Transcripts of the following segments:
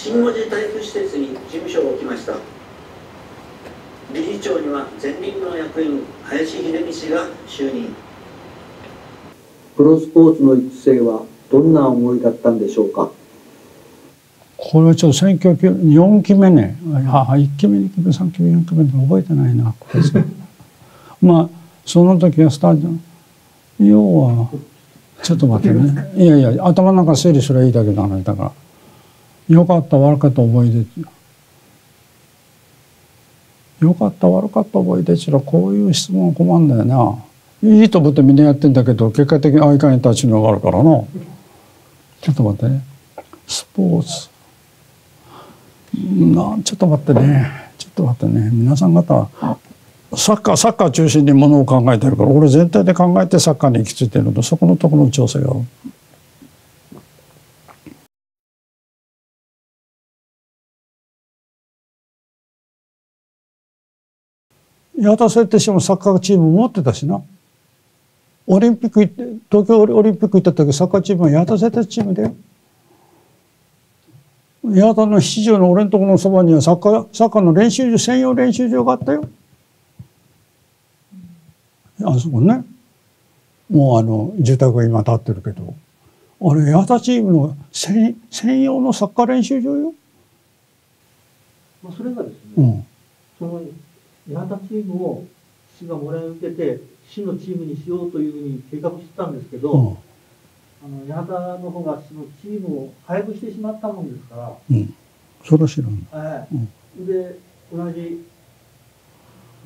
新門司体育施設に事務所を置きました。理事長には前輪の役員林秀美氏が就任。プロスポーツの育成はどんな思いだったんでしょうか？これはちょっと選挙4期目ね。あ1期目2期目3期目4期目って覚えてないな。まあその時はスタジオ。要はちょっと待ってね。いやいや頭の中整理すればいいだけの話だからよかった悪かった思い出よかった悪かった覚えてちらこういう質問は困るんだよな。いいと思ってみんなやってんだけど結果的に相関に立ちのがあるからな。ちょっと待ってね。スポーツ。なちょっと待ってね。ちょっと待ってね。皆さん方サッカーサッカー中心にものを考えてるから俺全体で考えてサッカーに行き着いてるのとそこのところの調整がある八幡製鉄所もサッカーチーム持ってたしな。オリンピック行って東京オリンピック行った時サッカーチームは八幡製鉄チームだよ。八幡の七条の俺のところのそばにはサッカーサッカーの練習場専用練習場があったよ。あそこね。もうあの住宅が今建ってるけど。あれ八幡チームの専用のサッカー練習場よ。まあ、それがですね、うん、その八幡チームを市がもらい受けて市のチームにしようというふうに計画してたんですけど、うん、あの八幡の方がそのチームを配布してしまったもんですから、うん、それは知らん、はい、うん、で同じ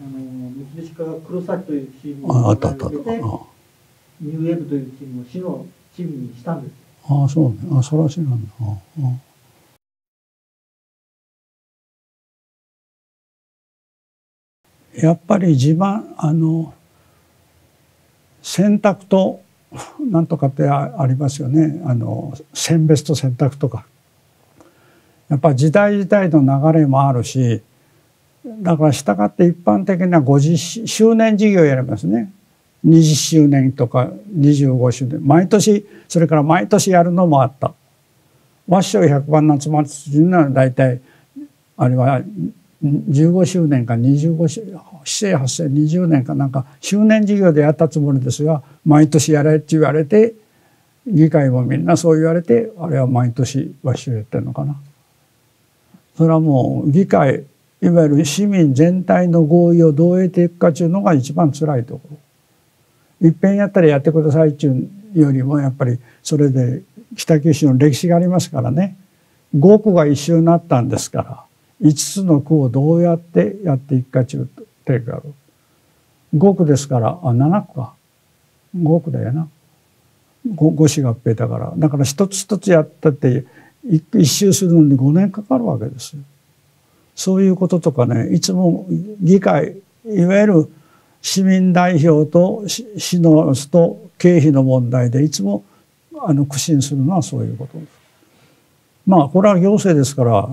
あの三菱化学黒崎というチームをもらい受けてニューウェーブというチームを市のチームにしたんですああそうね。あそれは知らんだああやっぱり自慢あの選択となんとかってありますよね。あの選別と選択とか。やっぱ時代時代の流れもあるしだから従って一般的な50周年事業やりますね。20周年とか25周年。毎年それから毎年やるのもあった。和紙賞百番夏祭りのは大体あれは15周年か25周年市政発生20年かなんか周年事業でやったつもりですが毎年やれって言われて議会もみんなそう言われてあれは毎年和紙をやってるのかな。それはもう議会いわゆる市民全体の合意をどう得ていくかというのが一番辛いところ。いっぺんやったらやってくださいっていうよりもやっぱりそれで北九州の歴史がありますからね5区が一周になったんですから5つの区をどうやってやっていくかというテがある。5区ですからあ7区か5区だよな 5, 市合併だからだから一つ一つやったって一周するのに5年かかるわけですよ。そういうこととかねいつも議会いわゆる市民代表と市のと経費の問題でいつもあの苦心するのはそういうことです。まあこれは行政ですから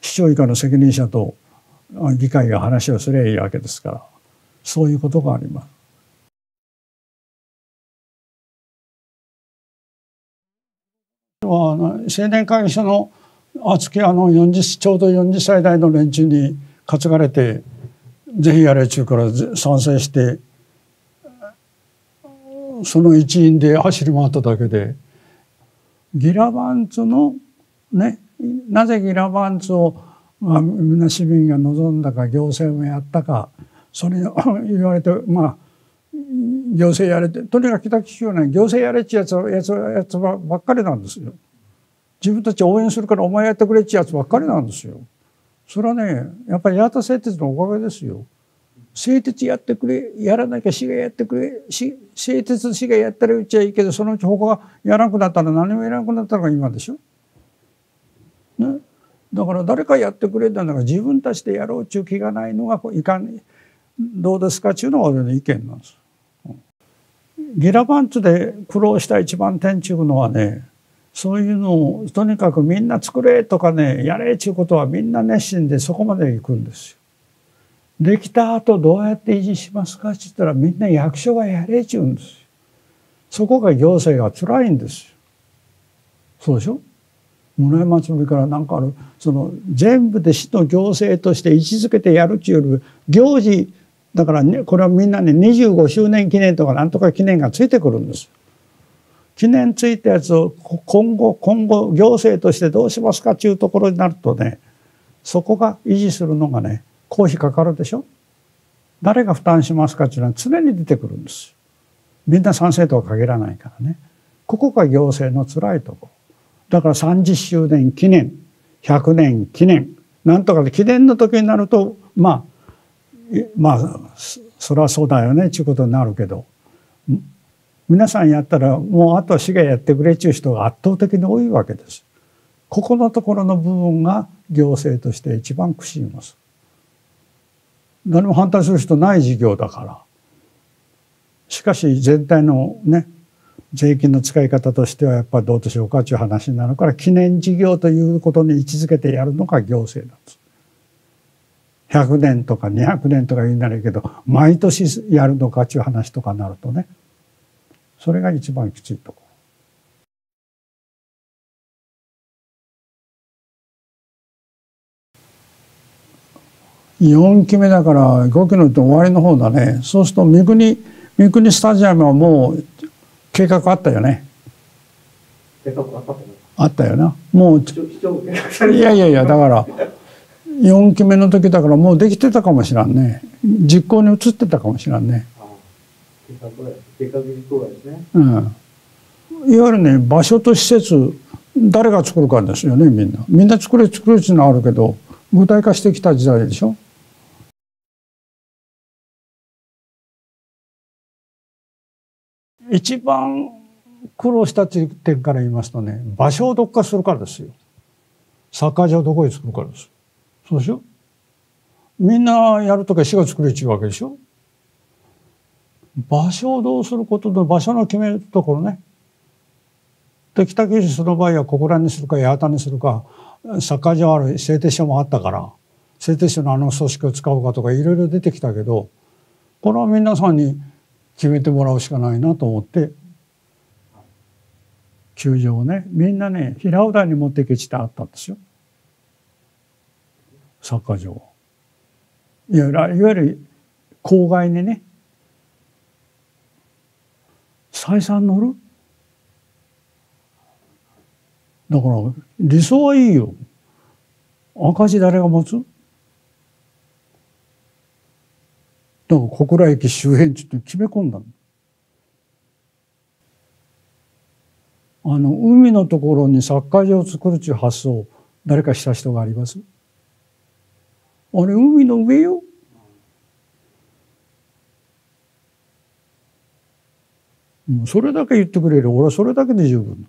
市長以下の責任者と議会が話をすればいいわけですからそういうことがあります。青年会議所の厚木あの40ちょうど40歳代の連中に担がれてぜひやれ中から賛成してその一員で走り回っただけでギラバンツのねなぜギラバンツをまあ、みんな市民が望んだか行政もやったかそれ言われてまあ行政やれてとにかく北九州はね行政やれっちやつやつやつばっかりなんですよ。自分たち応援するからお前やってくれっちやつばっかりなんですよ。それはねやっぱり八幡製鉄のおかげですよ。製鉄やってくれやらなきゃ市がやってくれし製鉄市がやったらうちはいいけどそのうち他がやらなくなったら何もやらなくなったのが今でしょ。だから誰かやってくれたんだから自分たちでやろうっていう気がないのがいかんどうですかっていうのが俺の意見なんです。ギラバンツで苦労した一番点ちゅうのはねそういうのをとにかくみんな作れとかねやれっちゅうことはみんな熱心でそこまで行くんですよ。できた後どうやって維持しますかって言ったらみんな役所がやれっちゅうんですよ。そこが行政が辛いんですよ。そうでしょ？村山祭りからなんかあるその全部で市の行政として位置づけてやるっていうより行事だから、ね、これはみんなね25周年記念とかなんとか記念がついてくるんです。記念ついたやつを今後今後行政としてどうしますかっていうところになるとねそこが維持するのがね公費かかるでしょ？誰が負担しますかっていうのは常に出てくるんです。みんな賛成とは限らないからね。ここが行政の辛いとこ。だから30周年記念100年記念なんとかで記念の時になるとまあまあそれはそうだよねっていうことになるけど皆さんやったらもうあとは市がやってくれちゅう人が圧倒的に多いわけです。ここのところの部分が行政として一番苦しみます。誰も反対する人ない事業だから。しかし全体のね税金の使い方としてはやっぱりどうとしようかという話になるから記念事業ということに位置づけてやるのが行政なんです。100年とか200年とか言うならいいけど毎年やるのかという話とかになるとねそれが一番きついところ。4期目だから5期の終わりの方だねそうすると三国三国スタジアムはもう計画あったよね。計画あったあったよな。もういやいやいやだから4期目の時だからもうできてたかもしらんね。実行に移ってたかもしらんね。計画実行ですね、うん、いわゆるね場所と施設誰が作るかですよねみんな。みんな作れ作れっていうのはあるけど具体化してきた時代でしょ一番苦労したという点から言いますとね場所をどっかするからですよ。サッカー場どこに作るからです。そうでしょ？みんなやるとか市が作れちゅうわけでしょ？場所をどうすることと場所の決めるところね。で北九州その場合は小倉にするか八幡にするかサッカー場ある製鉄所もあったから製鉄所のあの組織を使うかとかいろいろ出てきたけどこれは皆さんに決めてもらうしかないなと思って球場をねみんなね平尾台に持っていけしてあったんですよ。サッカー場いやいわゆる郊外にね採算乗る？だから理想はいいよ。赤字誰が持つ？だから小倉駅周辺地って決め込んだの。あの海のところにサッカー場を作るっていう発想誰かした人があります？あれ海の上よ？もうそれだけ言ってくれる。俺はそれだけで十分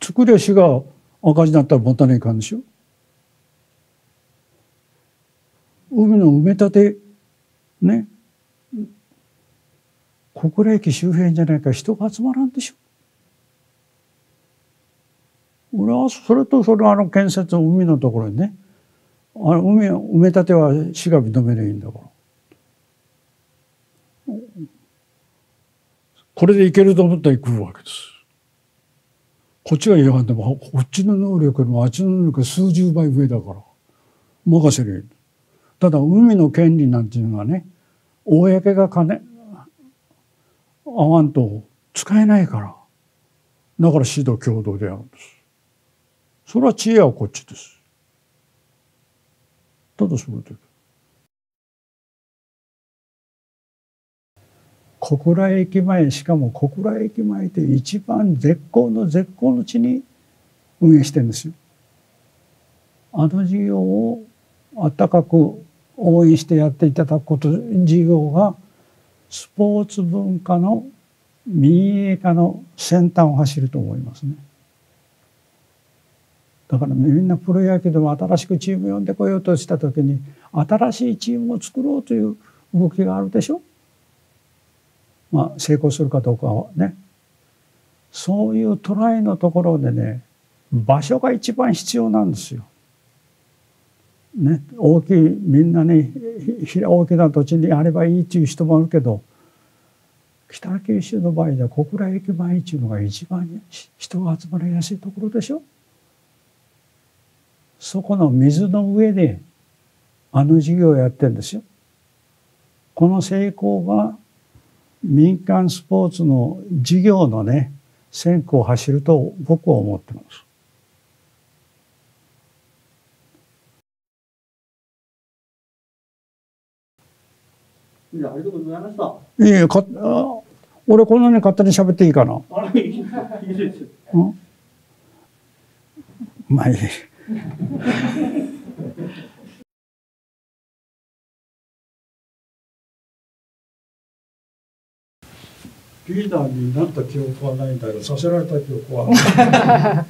作りゃ死が赤字になったら持たないかんでしょ？海の埋め立てね。小倉駅周辺じゃないか人が集まらんでしょ。俺はそれとそれあの建設の海のところにねあの海埋め立ては市が認めりゃいいんだから。これでいけると思ったら行くわけです。こっちが言わんでもこっちの能力のあっちの能力数十倍上だから任せるただ海の権利なんていうのはね公が金合わんと使えないから。だから指導共同でやるんです。それは知恵はこっちです。ただそれで小倉駅前しかも小倉駅前って一番絶好の絶好の地に運営してるんですよ。あの事業を温かく応援してやっていただくこと事業がスポーツ文化の民営化の先端を走ると思いますね。だからみんなプロ野球でも新しくチーム呼んでこようとした時に新しいチームを作ろうという動きがあるでしょ。まあ、成功するかどうかはねそういうトライのところでね場所が一番必要なんですよ。ね、大きいみんなね大きな土地にあればいいっていう人もあるけど北九州の場合では小倉駅前っていうのが一番人が集まりやすいところでしょそこの水の上であの事業をやってんですよ。この成功が民間スポーツの事業のね先行を走ると僕は思ってます。ありがとうございました。いえかあ俺こんなに勝手に喋っていいかな？あいいです。うん？まあいい。リーダーになった記憶はないんだけどさせられた記憶は